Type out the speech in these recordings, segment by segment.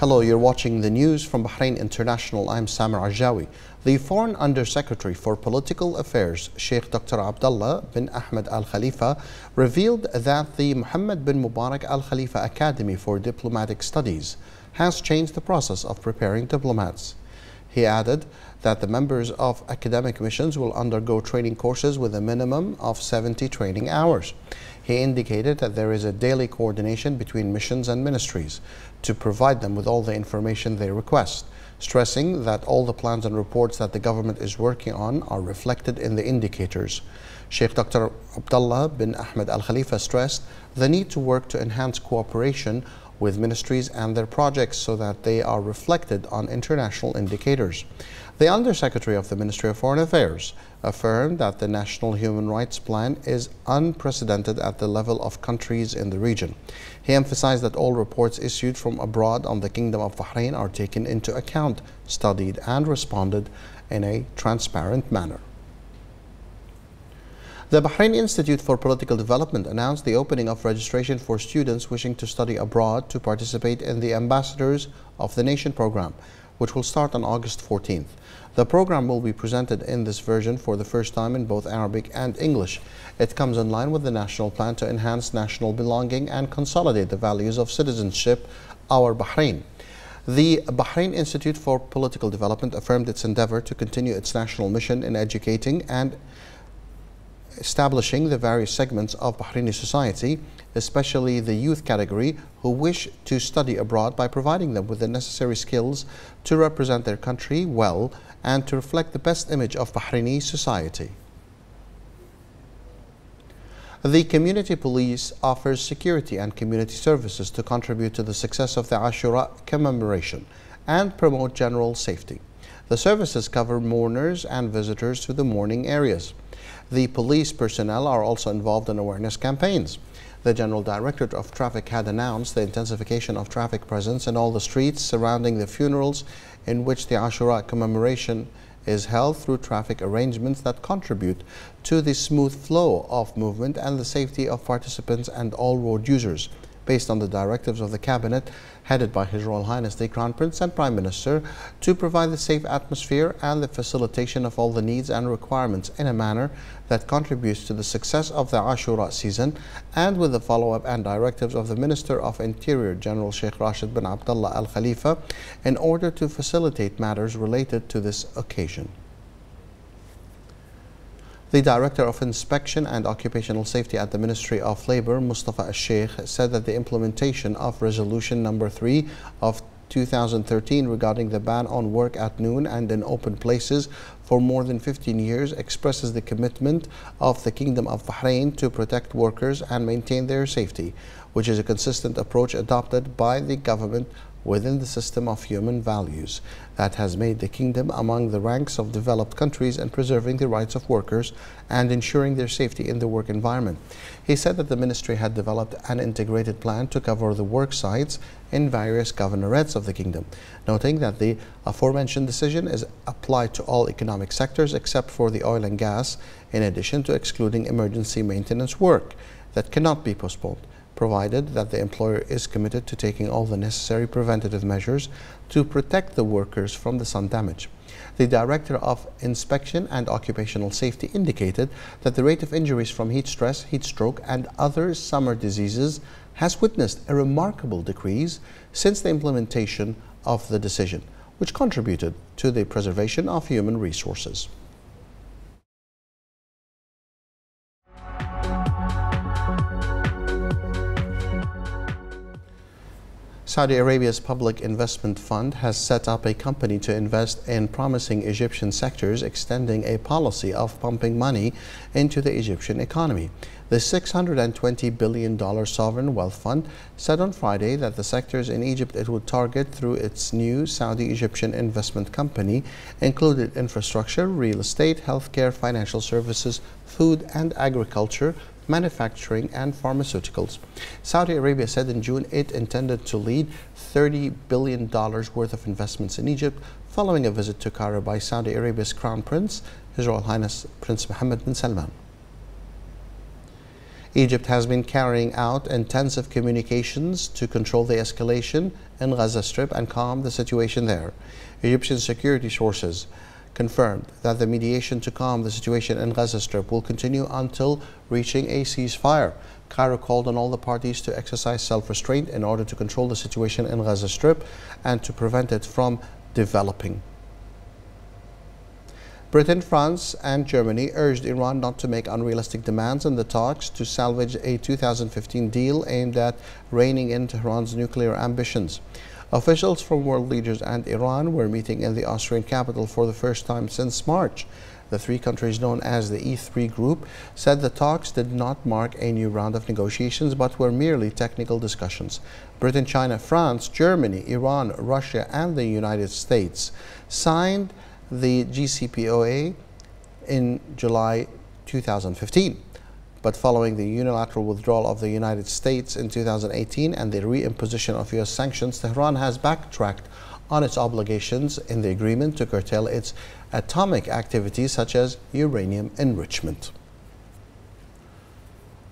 Hello, you're watching the news from Bahrain International. I'm Samir Ajawi. The Foreign Undersecretary for Political Affairs, Sheikh Dr. Abdullah bin Ahmed Al Khalifa, revealed that the Mohammed bin Mubarak Al Khalifa Academy for Diplomatic Studies has changed the process of preparing diplomats. He added that the members of academic missions will undergo training courses with a minimum of 70 training hours. He indicated that there is a daily coordination between missions and ministries to provide them with all the information they request, stressing that all the plans and reports that the government is working on are reflected in the indicators. Sheikh Dr. Abdullah bin Ahmed Al Khalifa stressed the need to work to enhance cooperation with ministries and their projects so that they are reflected on international indicators. The Undersecretary of the Ministry of Foreign Affairs affirmed that the National Human Rights Plan is unprecedented at the level of countries in the region. He emphasized that all reports issued from abroad on the Kingdom of Bahrain are taken into account, studied and responded in a transparent manner. The Bahrain Institute for Political Development announced the opening of registration for students wishing to study abroad to participate in the Ambassadors of the Nation program which will start on August 14th. The program will be presented in this version for the first time in both Arabic and English. It comes in line with the national plan to enhance national belonging and consolidate the values of citizenship, our Bahrain. The Bahrain Institute for Political Development affirmed its endeavor to continue its national mission in educating and establishing the various segments of Bahraini society, especially the youth category, who wish to study abroad by providing them with the necessary skills to represent their country well and to reflect the best image of Bahraini society. The community police offers security and community services to contribute to the success of the Ashura commemoration and promote general safety. The services cover mourners and visitors to the mourning areas. The police personnel are also involved in awareness campaigns. The General Directorate of Traffic had announced the intensification of traffic presence in all the streets surrounding the funerals in which the Ashura commemoration is held through traffic arrangements that contribute to the smooth flow of movement and the safety of participants and all road users based on the directives of the Cabinet headed by His Royal Highness the Crown Prince and Prime Minister to provide the safe atmosphere and the facilitation of all the needs and requirements in a manner that contributes to the success of the Ashura season and with the follow-up and directives of the Minister of Interior General Sheikh Rashid bin Abdullah Al Khalifa in order to facilitate matters related to this occasion. The Director of Inspection and Occupational Safety at the Ministry of Labor, Mustafa Al-Sheikh, said that the implementation of Resolution Number 3 of 2013 regarding the ban on work at noon and in open places for more than 15 years expresses the commitment of the Kingdom of Bahrain to protect workers and maintain their safety, which is a consistent approach adopted by the government within the system of human values that has made the kingdom among the ranks of developed countries in preserving the rights of workers and ensuring their safety in the work environment. He said that the ministry had developed an integrated plan to cover the work sites in various governorates of the kingdom, noting that the aforementioned decision is applied to all economic sectors except for the oil and gas, in addition to excluding emergency maintenance work that cannot be postponed provided that the employer is committed to taking all the necessary preventative measures to protect the workers from the sun damage. The Director of Inspection and Occupational Safety indicated that the rate of injuries from heat stress, heat stroke, and other summer diseases has witnessed a remarkable decrease since the implementation of the decision, which contributed to the preservation of human resources. Saudi Arabia's Public Investment Fund has set up a company to invest in promising Egyptian sectors, extending a policy of pumping money into the Egyptian economy. The $620 billion sovereign wealth fund said on Friday that the sectors in Egypt it would target through its new Saudi Egyptian investment company included infrastructure, real estate, healthcare, financial services, food and agriculture, manufacturing and pharmaceuticals. Saudi Arabia said in June it intended to lead $30 billion worth of investments in Egypt following a visit to Cairo by Saudi Arabia's Crown Prince, His Royal Highness Prince Mohammed bin Salman. Egypt has been carrying out intensive communications to control the escalation in Gaza Strip and calm the situation there. Egyptian security sources confirmed that the mediation to calm the situation in Gaza Strip will continue until reaching a ceasefire. Cairo called on all the parties to exercise self-restraint in order to control the situation in Gaza Strip and to prevent it from developing. Britain, France and Germany urged Iran not to make unrealistic demands in the talks to salvage a 2015 deal aimed at reining in Tehran's nuclear ambitions. Officials from world leaders and Iran were meeting in the Austrian capital for the first time since March. The three countries known as the E3 group said the talks did not mark a new round of negotiations but were merely technical discussions. Britain, China, France, Germany, Iran, Russia and the United States signed the JCPOA in July 2015. But following the unilateral withdrawal of the United States in 2018 and the reimposition of U.S. sanctions, Tehran has backtracked on its obligations in the agreement to curtail its atomic activities such as uranium enrichment.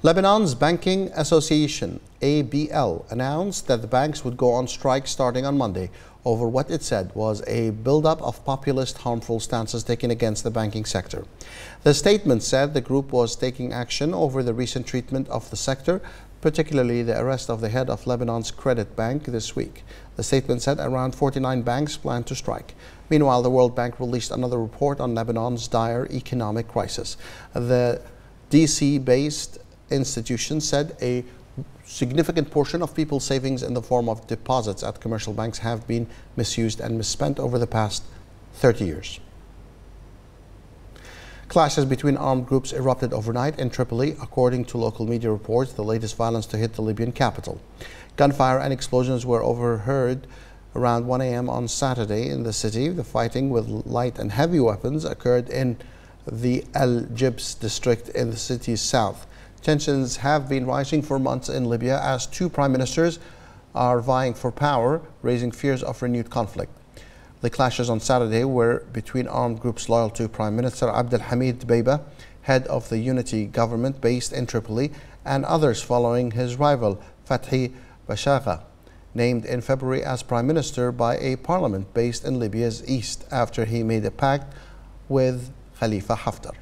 Lebanon's Banking Association, ABL, announced that the banks would go on strike starting on Monday over what it said was a buildup of populist harmful stances taken against the banking sector. The statement said the group was taking action over the recent treatment of the sector, particularly the arrest of the head of Lebanon's credit bank this week. The statement said around 49 banks plan to strike. Meanwhile, the World Bank released another report on Lebanon's dire economic crisis. The DC-based institution said a significant portion of people's savings in the form of deposits at commercial banks have been misused and misspent over the past 30 years. Clashes between armed groups erupted overnight in Tripoli, according to local media reports, the latest violence to hit the Libyan capital. Gunfire and explosions were overheard around 1 a.m. on Saturday in the city. The fighting with light and heavy weapons occurred in the El Jibs district in the city's south. Tensions have been rising for months in Libya as two prime ministers are vying for power, raising fears of renewed conflict. The clashes on Saturday were between armed groups loyal to Prime Minister Abdel Hamid Dbeiba, head of the unity government based in Tripoli, and others following his rival Fathi Bashagha, named in February as prime minister by a parliament based in Libya's east after he made a pact with Khalifa Haftar.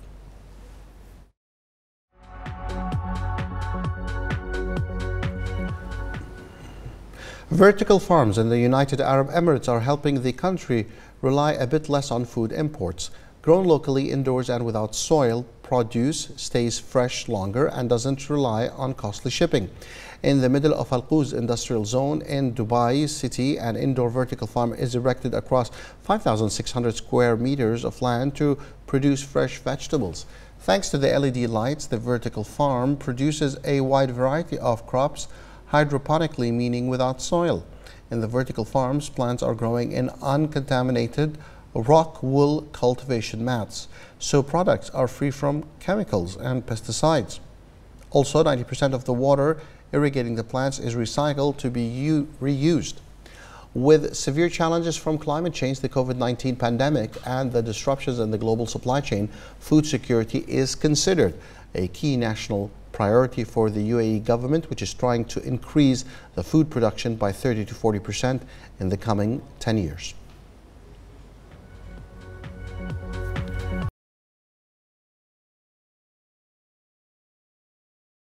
Vertical farms in the United Arab Emirates are helping the country rely a bit less on food imports. Grown locally indoors and without soil, produce stays fresh longer and doesn't rely on costly shipping. In the middle of Al Quoz industrial zone in Dubai city, an indoor vertical farm is erected across 5,600 square meters of land to produce fresh vegetables. Thanks to the LED lights, the vertical farm produces a wide variety of crops hydroponically, meaning without soil. In the vertical farms, plants are growing in uncontaminated rock wool cultivation mats, so products are free from chemicals and pesticides. Also, 90% of the water irrigating the plants is recycled to be reused. With severe challenges from climate change, the COVID-19 pandemic, and the disruptions in the global supply chain, food security is considered a key national priority for the UAE government, which is trying to increase the food production by 30 to 40 percent in the coming 10 years.